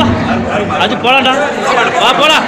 போலாம் அது போலாம்டா வா போலாம்